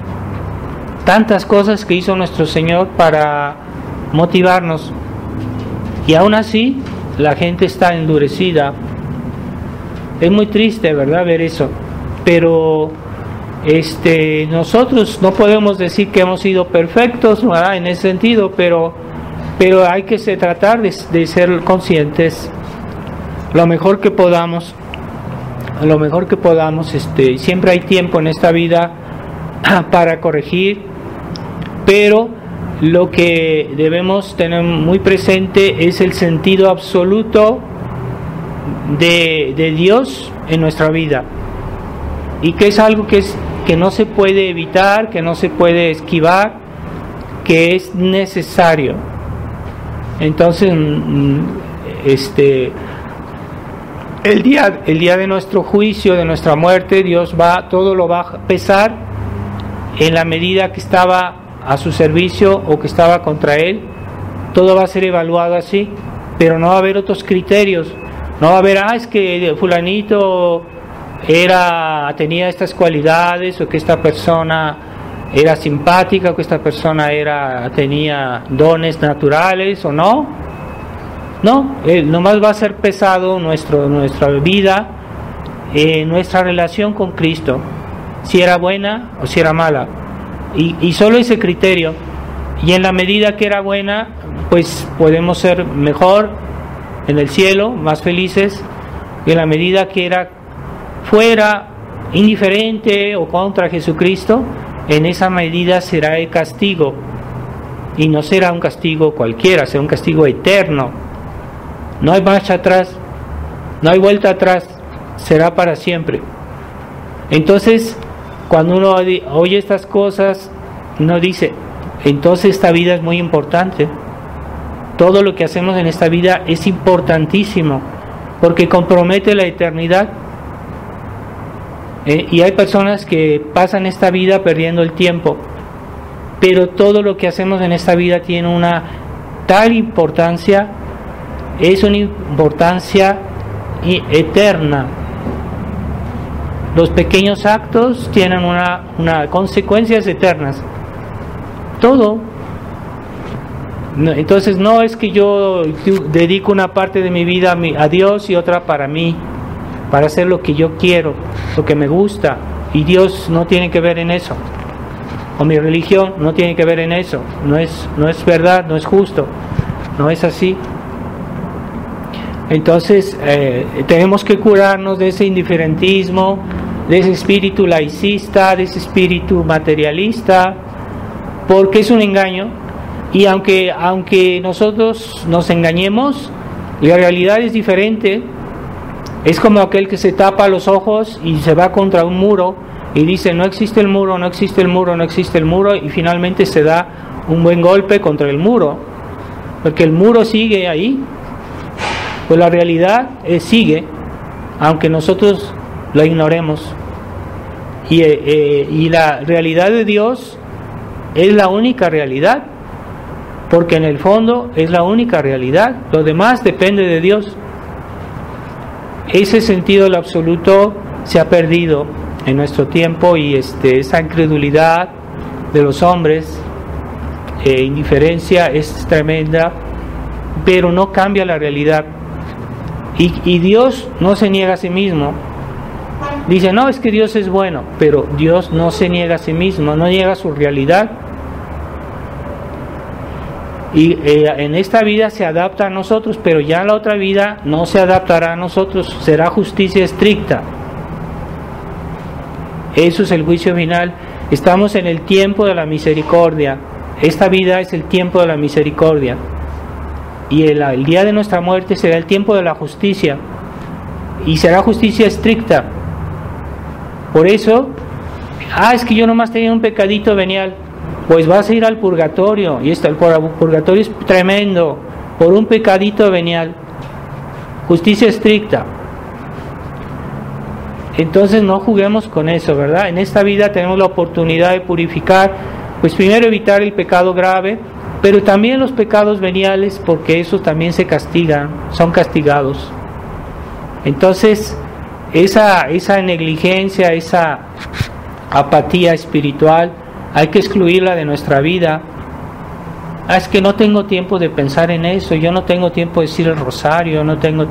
tantas cosas que hizo nuestro Señor para motivarnos. Y aún así, la gente está endurecida. Es muy triste, ¿verdad?, ver eso. Pero este, nosotros no podemos decir que hemos sido perfectos ¿verdad? en ese sentido, pero, pero hay que tratar de, ser conscientes lo mejor que podamos, lo mejor que podamos. Este, siempre hay tiempo en esta vida para corregir, pero lo que debemos tener muy presente es el sentido absoluto de, de Dios en nuestra vida y que es algo que, es, que no se puede evitar, que no se puede esquivar, que es necesario. Entonces, mm, este, el día, el día de nuestro juicio, de nuestra muerte, Dios va, todo lo va a pesar en la medida que estaba a su servicio o que estaba contra él. Todo va a ser evaluado así, pero no va a haber otros criterios. No va a haber, ah, es que fulanito era, tenía estas cualidades o que esta persona era simpática o que esta persona era, tenía dones naturales o no. No, eh, nomás va a ser pesado nuestro, nuestra vida, eh, nuestra relación con Cristo, si era buena o si era mala. Y, y solo ese criterio. Y en la medida que era buena, pues podemos ser mejor en el cielo, más felices. Y en la medida que era fuera indiferente o contra Jesucristo, en esa medida será el castigo. Y no será un castigo cualquiera, será un castigo eterno. No hay marcha atrás, no hay vuelta atrás, será para siempre. Entonces, cuando uno oye estas cosas, uno dice, entonces esta vida es muy importante. Todo lo que hacemos en esta vida es importantísimo, porque compromete la eternidad. Eh, y hay personas que pasan esta vida perdiendo el tiempo, pero todo lo que hacemos en esta vida tiene una tal importancia, es una importancia eterna. Los pequeños actos tienen una, una consecuencias eternas. Todo. Entonces no es que yo dedico una parte de mi vida a Dios y otra para mí para hacer lo que yo quiero, lo que me gusta, y Dios no tiene que ver en eso. O mi religión no tiene que ver en eso. No es, no es verdad, no es justo, no es así. Entonces eh, tenemos que curarnos de ese indiferentismo, de ese espíritu laicista, de ese espíritu materialista, porque es un engaño. Y aunque, aunque nosotros nos engañemos, la realidad es diferente es como aquel que se tapa los ojos y se va contra un muro y dice, no existe el muro, no existe el muro, no existe el muro, y finalmente se da un buen golpe contra el muro, porque el muro sigue ahí, pues la realidad sigue, aunque nosotros lo ignoremos. Y, eh, eh, y la realidad de Dios es la única realidad, porque en el fondo es la única realidad, lo demás depende de Dios. Ese sentido del absoluto se ha perdido en nuestro tiempo y este, esa incredulidad de los hombres, e indiferencia es tremenda, pero no cambia la realidad. Y, y Dios no se niega a sí mismo. Dice, no, es que Dios es bueno, pero Dios no se niega a sí mismo, no niega su realidad y eh, en esta vida se adapta a nosotros, pero ya en la otra vida no se adaptará a nosotros, será justicia estricta. Eso es el juicio final. Estamos en el tiempo de la misericordia. Esta vida es el tiempo de la misericordia. Y el, el día de nuestra muerte será el tiempo de la justicia. Y será justicia estricta. Por eso, ah, es que yo nomás tenía un pecadito venial pues vas a ir al purgatorio. Y está, el purgatorio es tremendo, por un pecadito venial. Justicia estricta. Entonces no juguemos con eso, ¿verdad? En esta vida tenemos la oportunidad de purificar, pues primero evitar el pecado grave, pero también los pecados veniales, porque esos también se castigan, son castigados. Entonces, esa, esa negligencia, esa apatía espiritual, hay que excluirla de nuestra vida. Ah, es que no tengo tiempo de pensar en eso, yo no tengo tiempo de decir el rosario, no tengo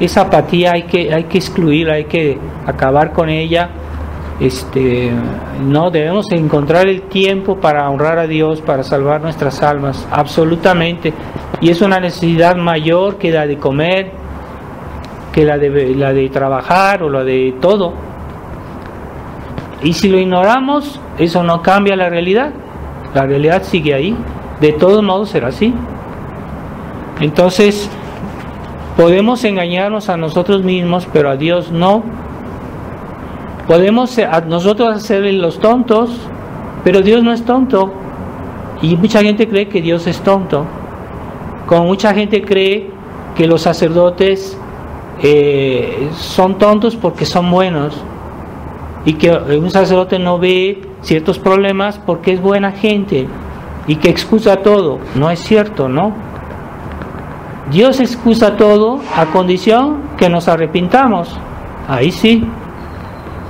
esa apatía hay que hay que excluirla, hay que acabar con ella. Este, no debemos encontrar el tiempo para honrar a Dios, para salvar nuestras almas, absolutamente. Y es una necesidad mayor que la de comer, que la de la de trabajar o la de todo. Y si lo ignoramos, eso no cambia la realidad. La realidad sigue ahí. De todos modos será así. Entonces, podemos engañarnos a nosotros mismos, pero a Dios no. Podemos a nosotros hacer los tontos, pero Dios no es tonto. Y mucha gente cree que Dios es tonto. Como mucha gente cree que los sacerdotes eh, son tontos porque son buenos. Y que un sacerdote no ve ciertos problemas porque es buena gente y que excusa todo. No es cierto, ¿no? Dios excusa todo a condición que nos arrepintamos. Ahí sí.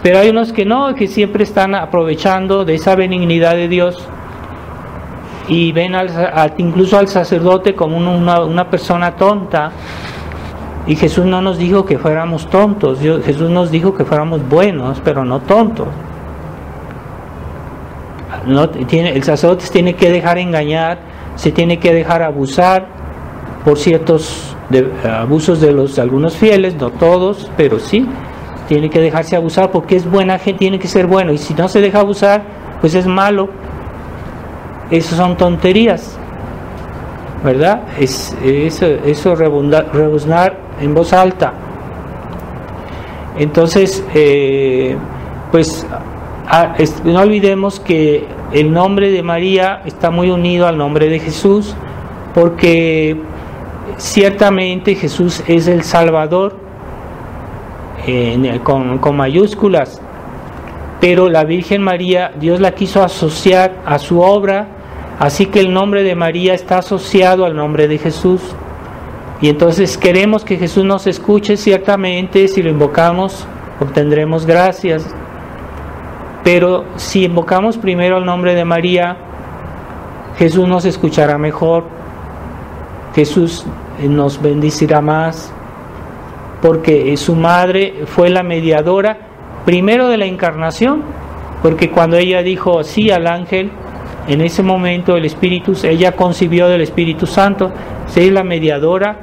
Pero hay unos que no, que siempre están aprovechando de esa benignidad de Dios y ven al, incluso al sacerdote como una, una, persona tonta. Y Jesús no nos dijo que fuéramos tontos, Jesús nos dijo que fuéramos buenos, pero no tontos. No, el sacerdote tiene que dejar engañar, se tiene que dejar abusar por ciertos abusos de los algunos fieles, no todos, pero sí, tiene que dejarse abusar porque es buena gente, tiene que ser bueno, y si no se deja abusar, pues es malo. Esas son tonterías, ¿verdad? Es, eso, eso rebuznar en voz alta. Entonces, eh, pues no olvidemos que el nombre de María está muy unido al nombre de Jesús, porque ciertamente Jesús es el Salvador con mayúsculas, pero la Virgen María, Dios la quiso asociar a su obra, así que el nombre de María está asociado al nombre de Jesús. Y entonces queremos que Jesús nos escuche, ciertamente si lo invocamos obtendremos gracias. Pero si invocamos primero el nombre de María, Jesús nos escuchará mejor, Jesús nos bendicirá más, porque su madre fue la mediadora primero de la encarnación, porque cuando ella dijo sí al ángel, en ese momento el Espíritu, ella concibió del Espíritu Santo, es la mediadora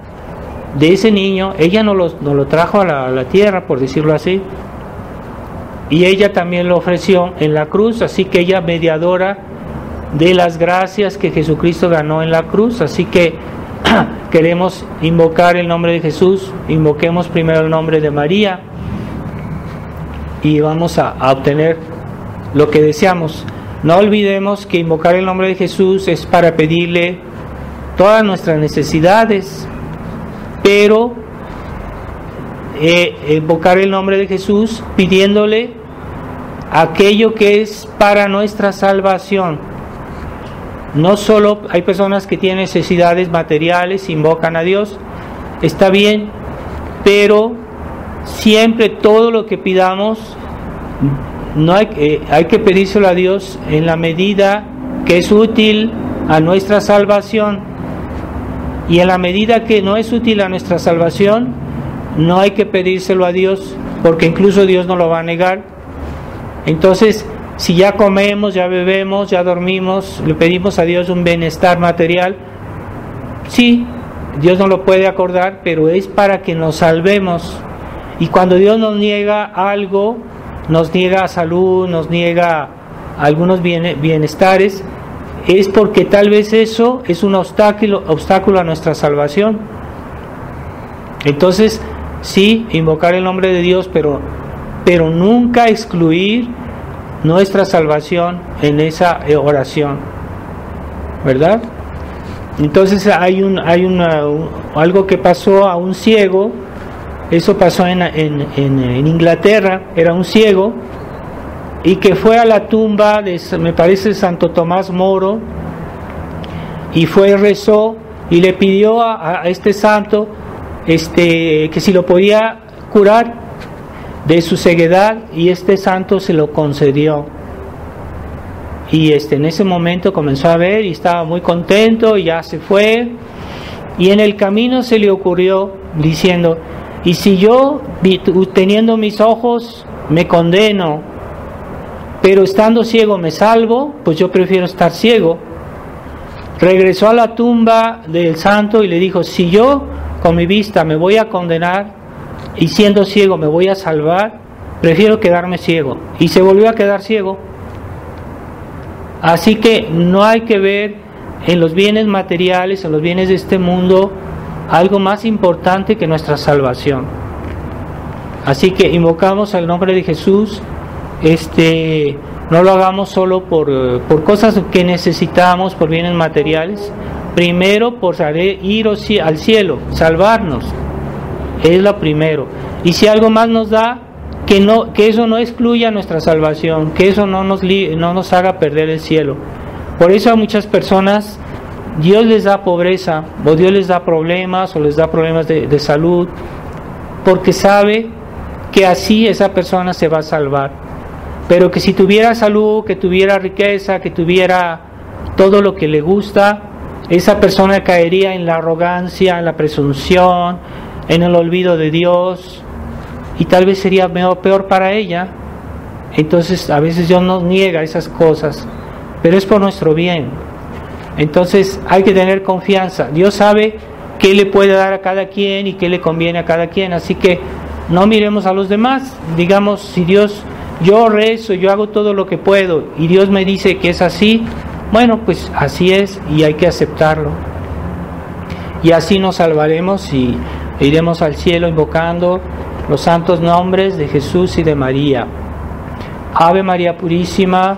de ese niño, ella no lo, lo trajo a la, la tierra, por decirlo así, y ella también lo ofreció en la cruz, así que ella mediadora de las gracias que Jesucristo ganó en la cruz, así que queremos invocar el nombre de Jesús, invoquemos primero el nombre de María y vamos a obtener lo que deseamos. No olvidemos que invocar el nombre de Jesús es para pedirle todas nuestras necesidades, pero eh, invocar el nombre de Jesús pidiéndole aquello que es para nuestra salvación. No solo hay personas que tienen necesidades materiales, invocan a Dios, está bien, pero siempre todo lo que pidamos no hay, eh, hay que pedírselo a Dios en la medida que es útil a nuestra salvación. Y en la medida que no es útil a nuestra salvación, no hay que pedírselo a Dios, porque incluso Dios no lo va a negar. Entonces, si ya comemos, ya bebemos, ya dormimos, le pedimos a Dios un bienestar material, sí, Dios no lo puede acordar, pero es para que nos salvemos. Y cuando Dios nos niega algo, nos niega salud, nos niega algunos bienestares, es porque tal vez eso es un obstáculo, obstáculo a nuestra salvación. Entonces, sí, invocar el nombre de Dios, pero pero nunca excluir nuestra salvación en esa eh, oración, ¿verdad? Entonces hay un hay una, algo que pasó a un ciego, eso pasó en, en, en, Inglaterra, era un ciego y que fue a la tumba de me parece Santo Tomás Moro y fue rezó y le pidió a, a este santo este que si lo podía curar de su ceguedad y este santo se lo concedió. Y este, en ese momento comenzó a ver y estaba muy contento y ya se fue. Y en el camino se le ocurrió diciendo, y si yo teniendo mis ojos me condeno, pero estando ciego me salvo, pues yo prefiero estar ciego. Regresó a la tumba del santo y le dijo, si yo con mi vista me voy a condenar, y siendo ciego me voy a salvar, prefiero quedarme ciego. Y se volvió a quedar ciego. Así que no hay que ver en los bienes materiales, en los bienes de este mundo, algo más importante que nuestra salvación. Así que invocamos al nombre de Jesús, este, no lo hagamos solo por, por cosas que necesitamos, por bienes materiales, primero por ir al cielo, salvarnos, es lo primero. Y si algo más nos da, que, no, que eso no excluya nuestra salvación, que eso no nos, no nos haga perder el cielo. Por eso a muchas personas Dios les da pobreza, o Dios les da problemas, o les da problemas de, de salud, porque sabe que así esa persona se va a salvar. Pero que si tuviera salud, que tuviera riqueza, que tuviera todo lo que le gusta, esa persona caería en la arrogancia, en la presunción, en el olvido de Dios, y tal vez sería peor para ella. Entonces a veces Dios nos niega esas cosas, pero es por nuestro bien. Entonces hay que tener confianza. Dios sabe qué le puede dar a cada quien y qué le conviene a cada quien. Así que no miremos a los demás. Digamos, si Dios, yo rezo, yo hago todo lo que puedo y Dios me dice que es así, bueno, pues así es y hay que aceptarlo. Y así nos salvaremos y iremos al cielo invocando los santos nombres de Jesús y de María. Ave María Purísima,